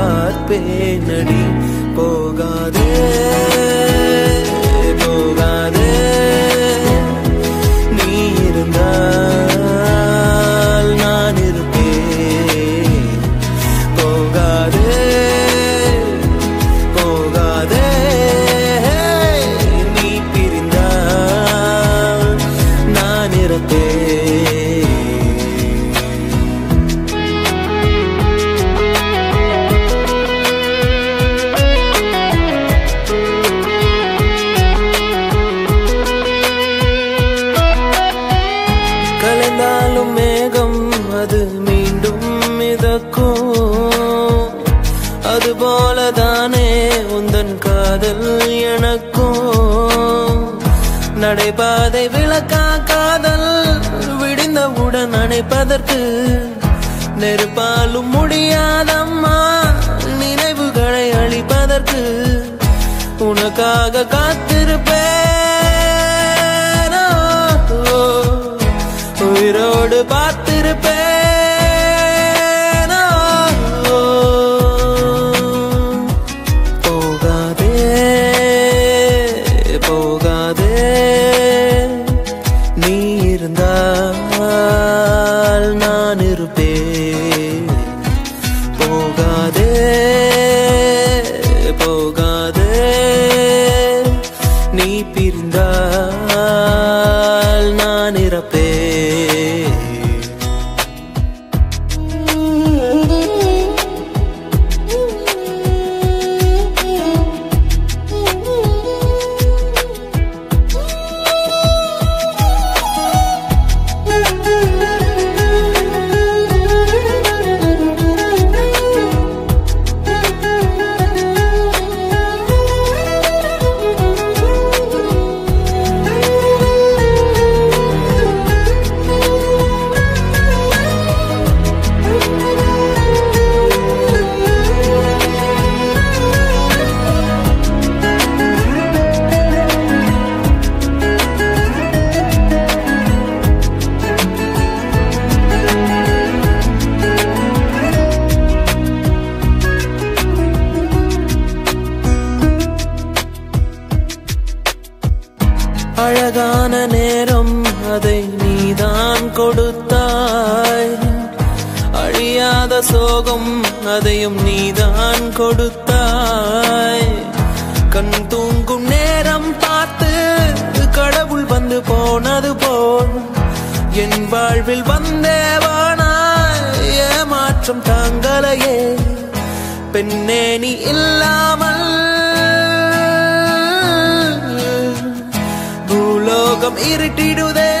பார்ப்பேனடி போகாதே போகாதே. நீ இருந்தா जगात கரம் கொடுத்தாய். கண் தூங்கும் நேரம் பார்த்து கடவுள் வந்து போனது போல். என் வாழ்வில் வந்தேவானாய் ஏமாற்றம் தாங்களையே பெண்ணே நீ இல்லாமல் பூலோகம் இருட்டிடுதே.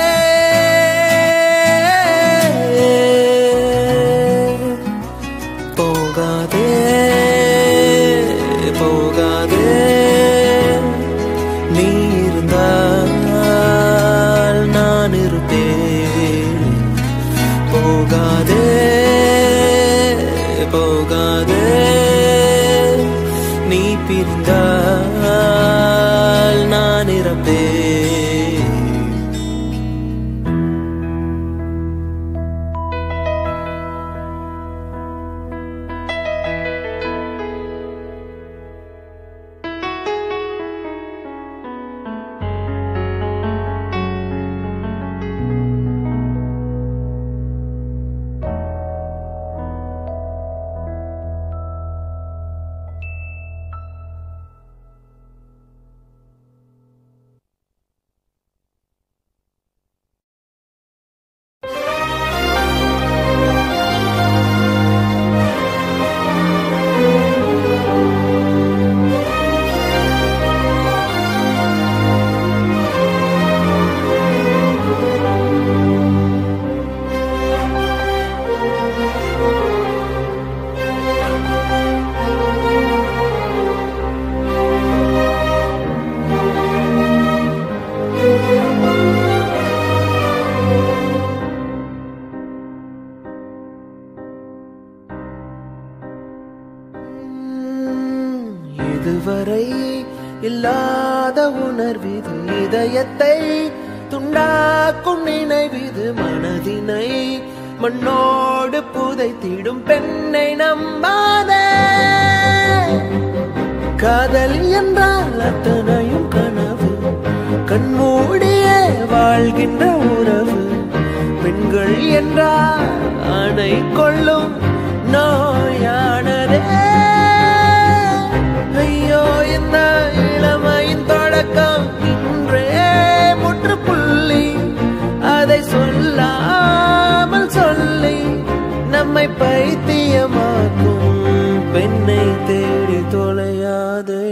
தொலையாதே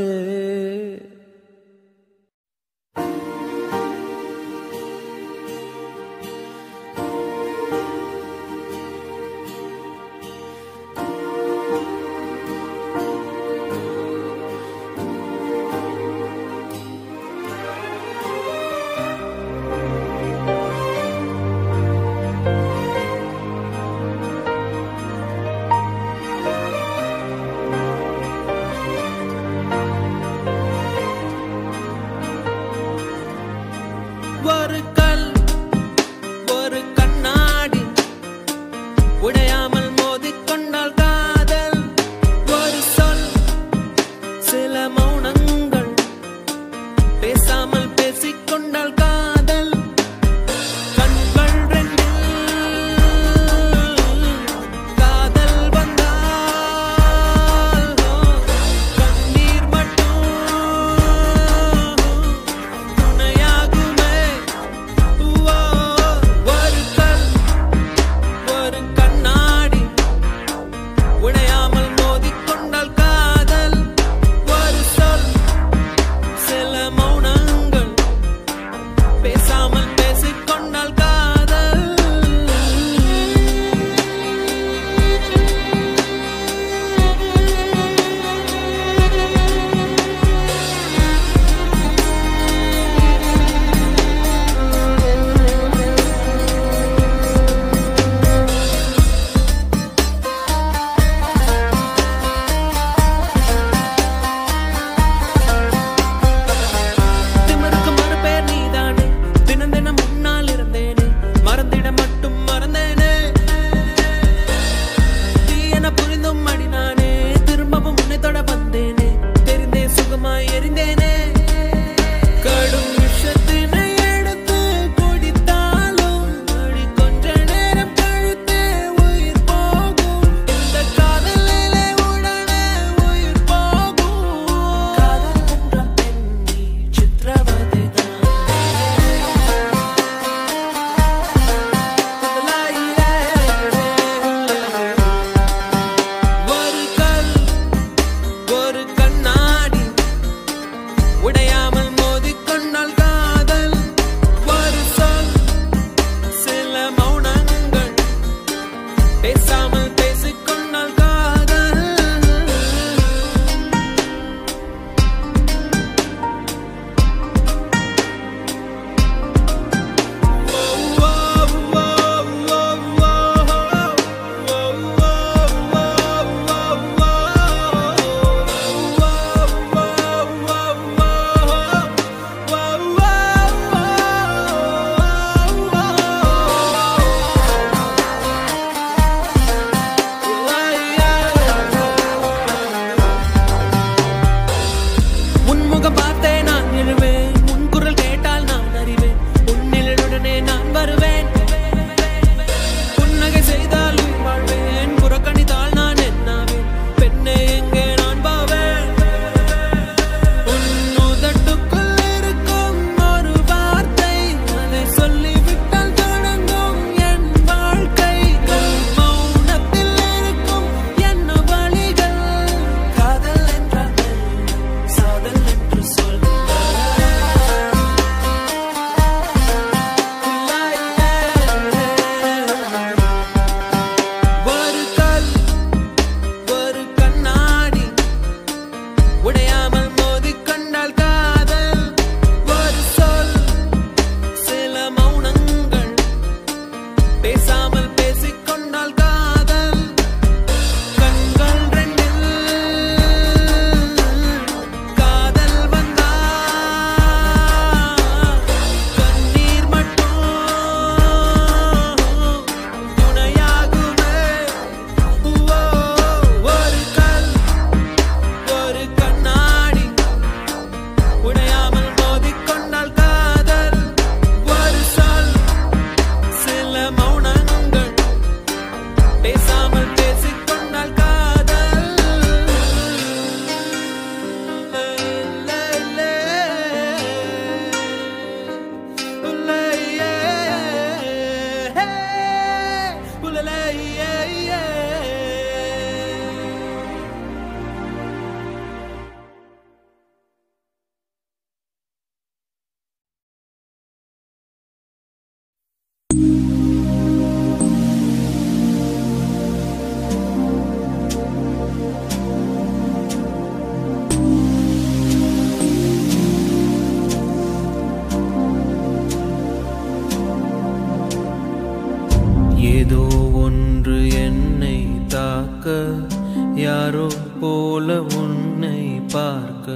பார்க்க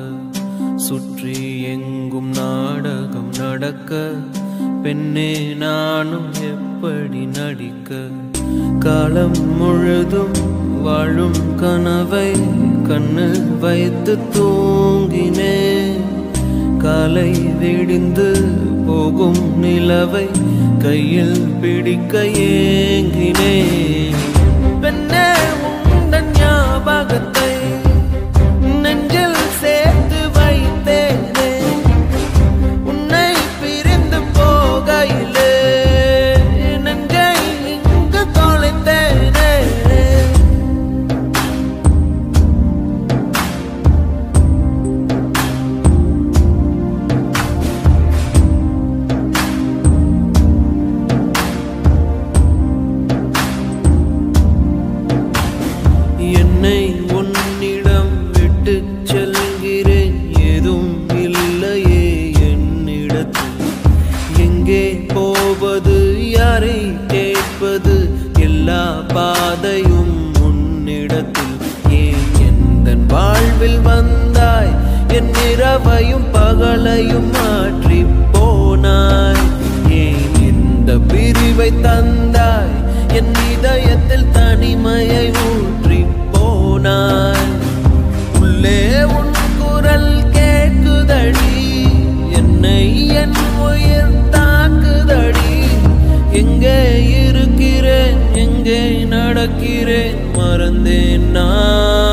சுற்றி எங்கும் நாடகம் நடக்க பெண்ணே நானும் எப்படி நடிக்க? காலம் முழுதும் வாழும் கனவை கண்ணு வைத்து தூங்கினே காலை விடிந்து போகும் நிலவை கையில் பிடிக்க ஏங்கினே பெண்ணே உயிரிவை தந்தாய் என் இதயத்தில் தனிமையை ஊற்றி போனாய். உள்ளே உன் குரல் கேட்குதடி என்னை என் உயிர் தாக்குதடி. எங்கே இருக்கிறேன்? எங்கே நடக்கிறேன்? மறந்தேன் நான்.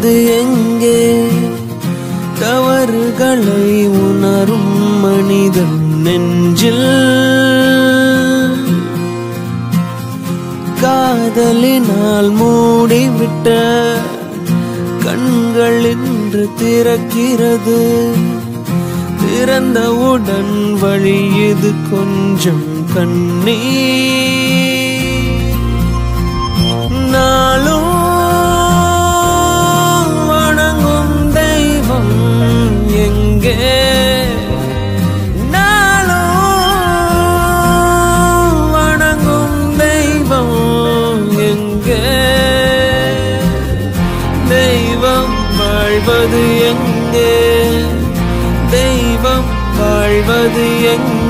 செல்வது எங்கே? தவறுகளை உணரும் மனிதன் நெஞ்சில். காதலினால் மூடிவிட்ட கண்கள் இன்று திறக்கிறது. திறந்தவுடன் வழி இது கொஞ்சம் கண்ணீர்.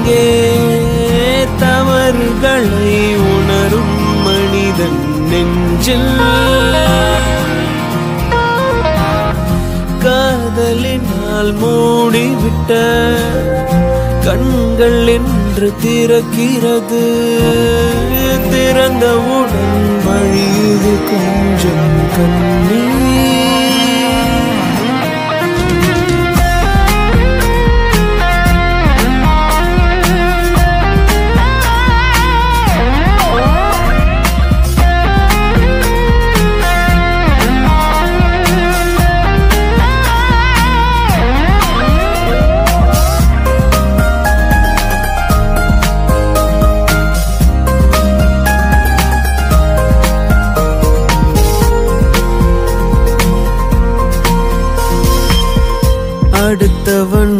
அங்கே தவறுகளை உணரும் மனிதன் நெஞ்சில். காதலினால் மூடிவிட்ட கண்கள் என்று திறக்கிறது. திறந்தவுடன் வழியுது கொஞ்சம் கண்ணீர். heaven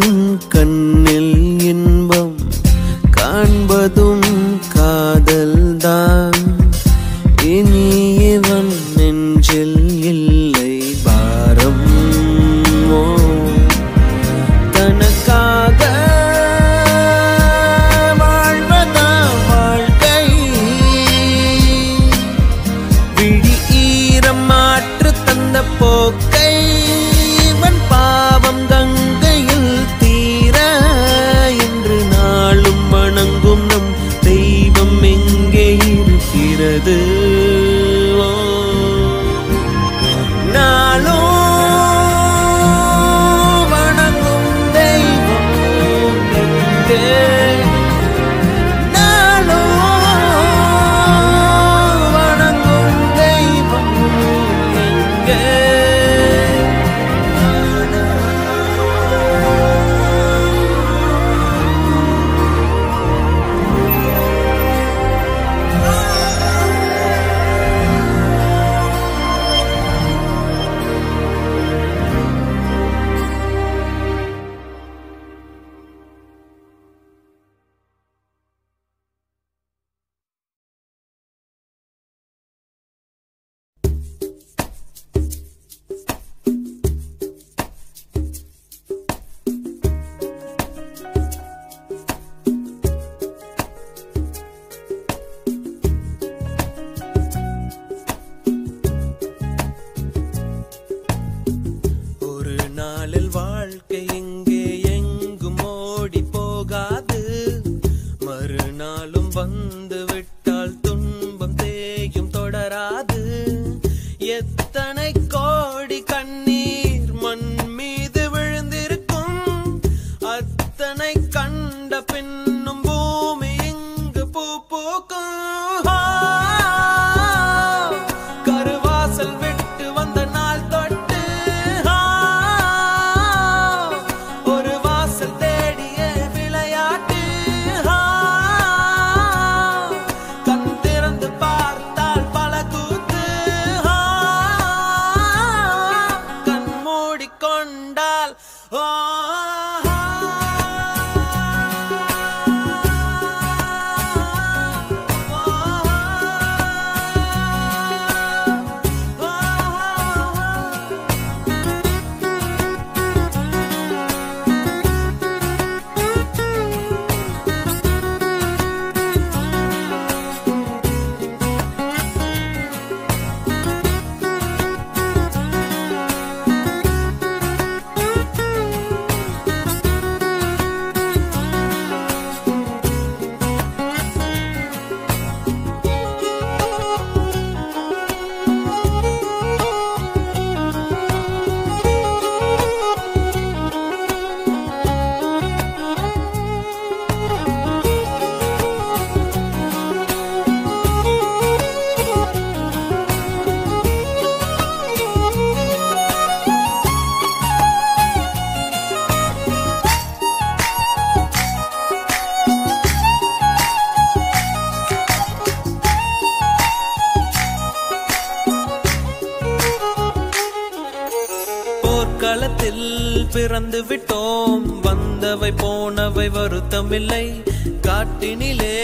வருத்தமில்லை காட்டினிலே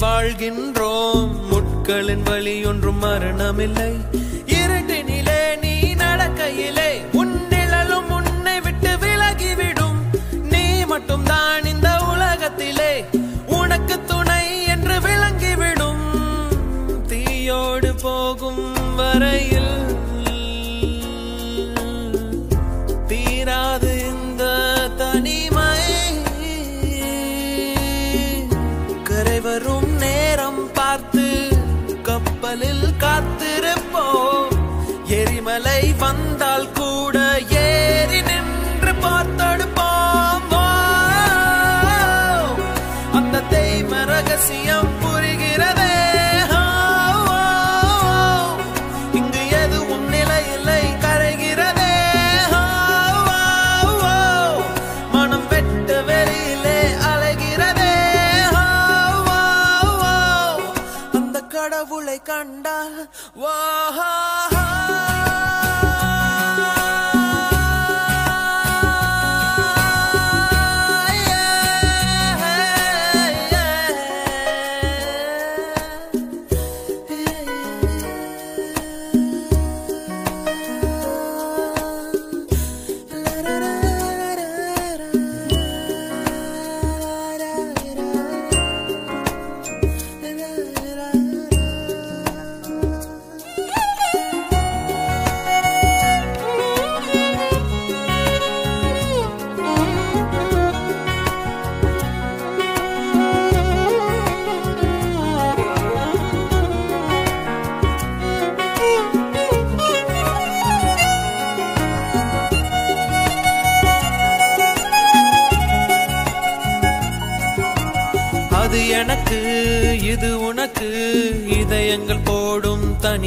வாழ்கின்றோம். முட்களின் வழி ஒன்றும் மரணமில்லை.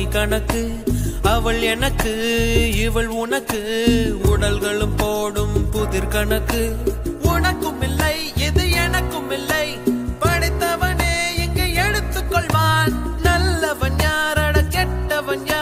கணக்கு அவள் எனக்கு இவள் உனக்கு. உடல்களும் போடும் புதிர் கணக்கு. உனக்கும் இல்லை இது எனக்கும் இல்லை படைத்தவனே இங்கு எடுத்துக்கொள்வான். நல்லவன் யாரட கெட்டவன் யார்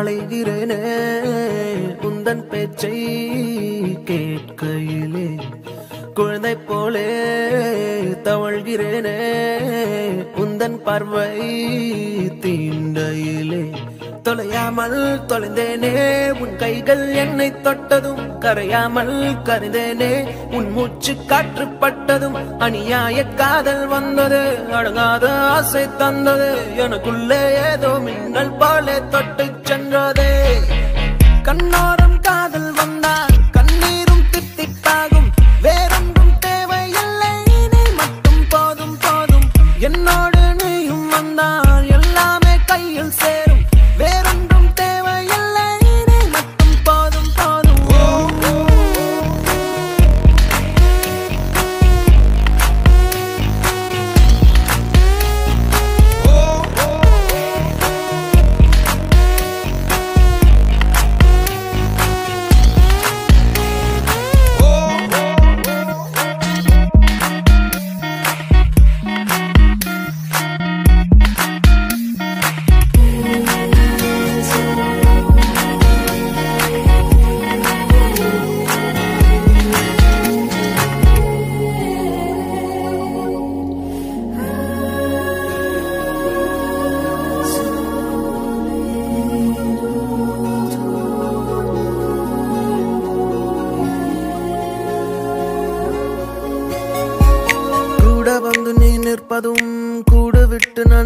அலைகிறேனே உந்தன் பேச்சை கேட்கையிலே குழந்தை போலே தவழ்கிறேனே உந்தன் பார்வை தீண்டையிலே. தொலையாமல் தொலைந்தேனே உன் கைகள் என்னை தொட்டதும் கரையாமல் கருந்தேனே உன் மூச்சு காற்று பட்டதும் அநியாய காதல் வந்தது அடங்காத ஆசை தந்தது எனக்குள்ளே ஏதோ மின்னல் பாலே தொட்டு சென்றதே. கண்ணோரம் காதல் வந்தா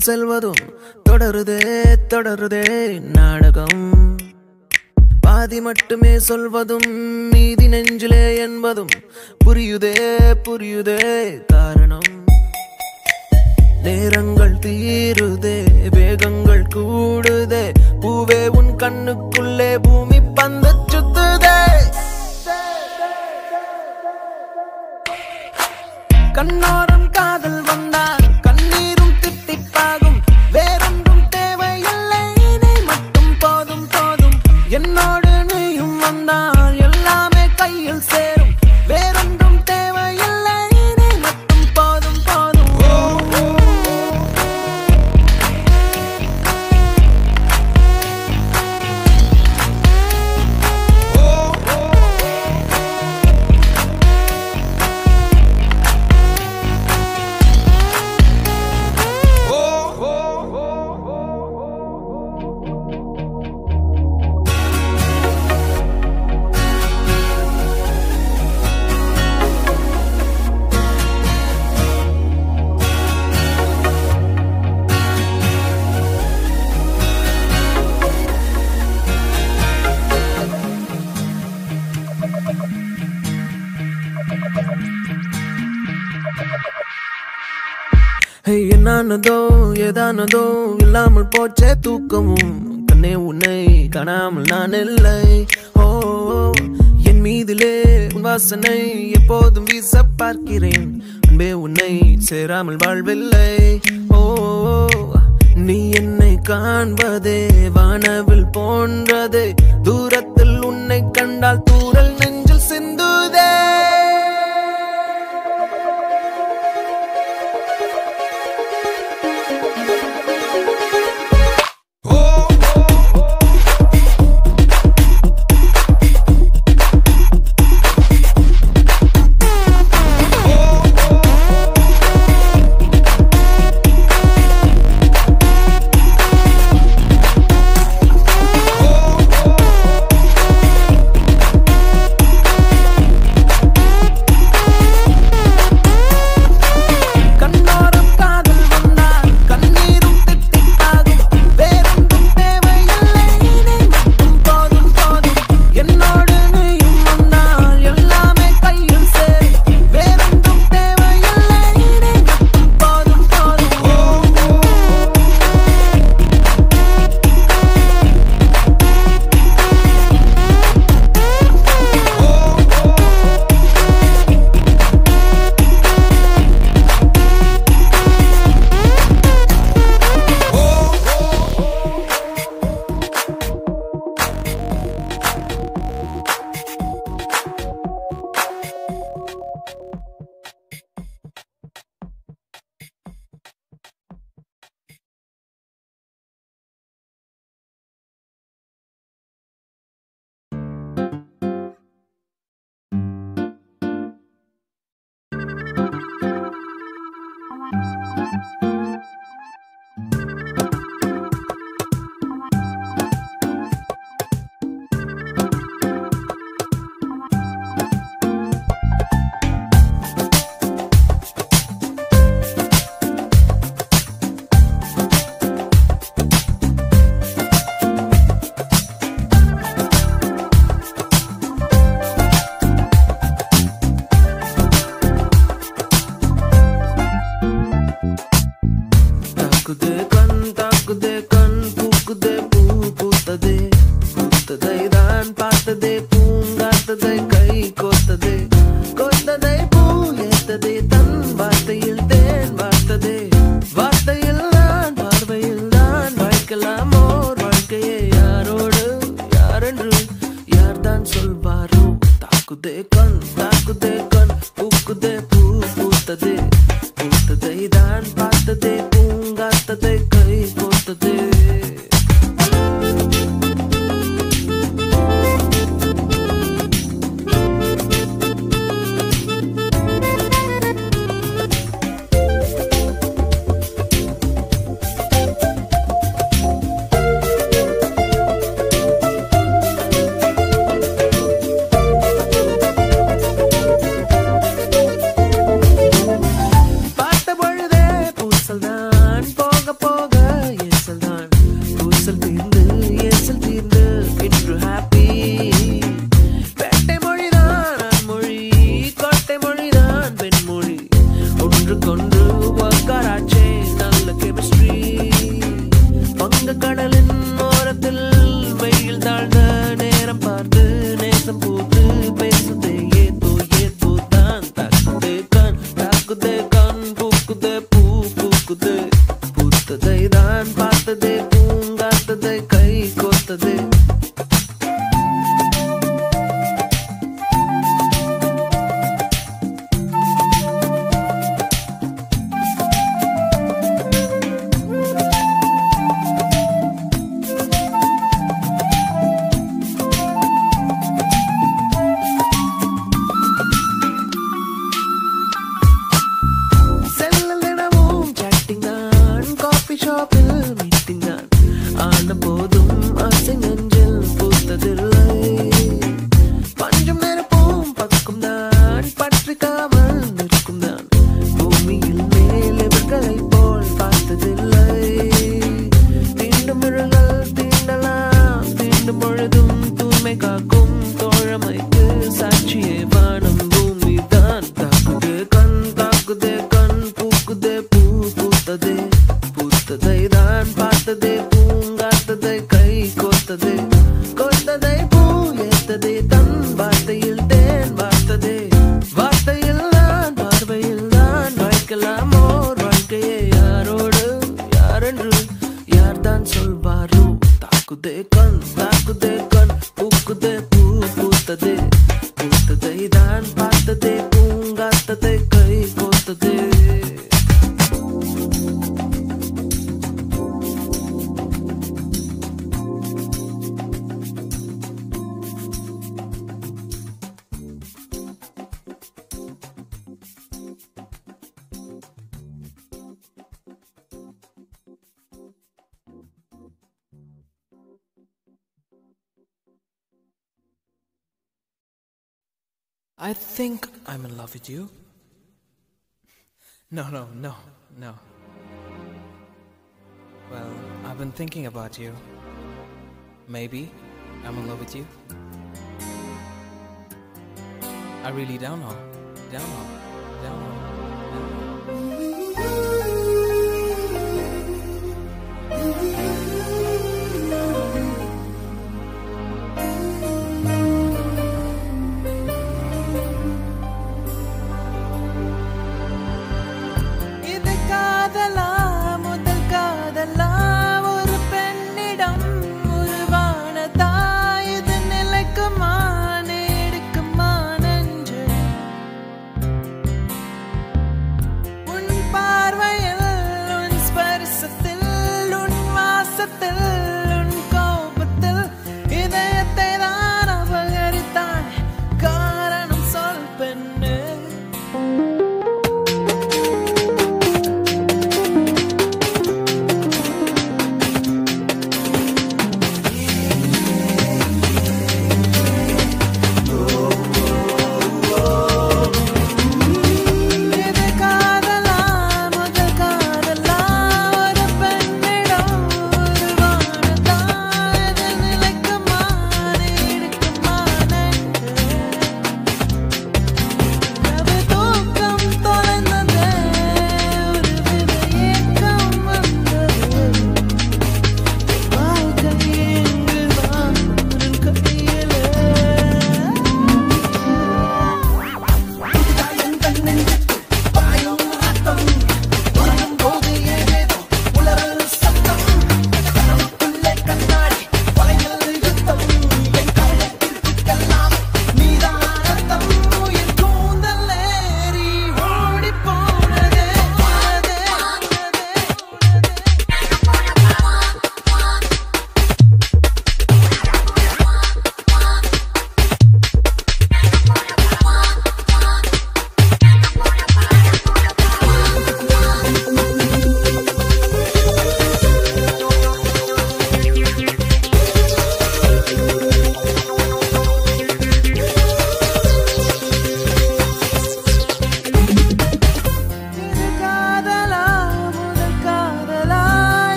நான் செல்வதும் தொடருதே தொடருதே நாடகம். பாதி மட்டுமே சொல்வதும் மீதி நெஞ்சிலே என்பதும் புரியுதே புரியுதே காரணம். நேரங்கள் தீருதே வேகங்கள் கூடுதே பூவே உன் கண்ணுக்குள்ளே பூமி பந்து சுத்துதே. கண்ணோரம் காதல் வந்தால் ஏதானதோ ஏதானதோ இல்லாமல் போச்சே தூக்கமும். கண்ணே உன்னை காணாமல் நான் இல்லை. ஓ என் மீதிலே வாசனை எப்போதும் வீச பார்க்கிறேன். அன்பே உன்னை சேராமல் வாழ்வில்லை. ஓ நீ என்னை காண்பதே வானவில் போன்றதே. தூரத்தில் உன்னை கண்டால் தூரல் கொட்டதை பூ ஏத்ததே தன் வார்த்தையில் I think I'm in love with you. No, no, no, no. Well, I've been thinking about you. Maybe I'm in love with you. I really don't know. Don't know. Don't know.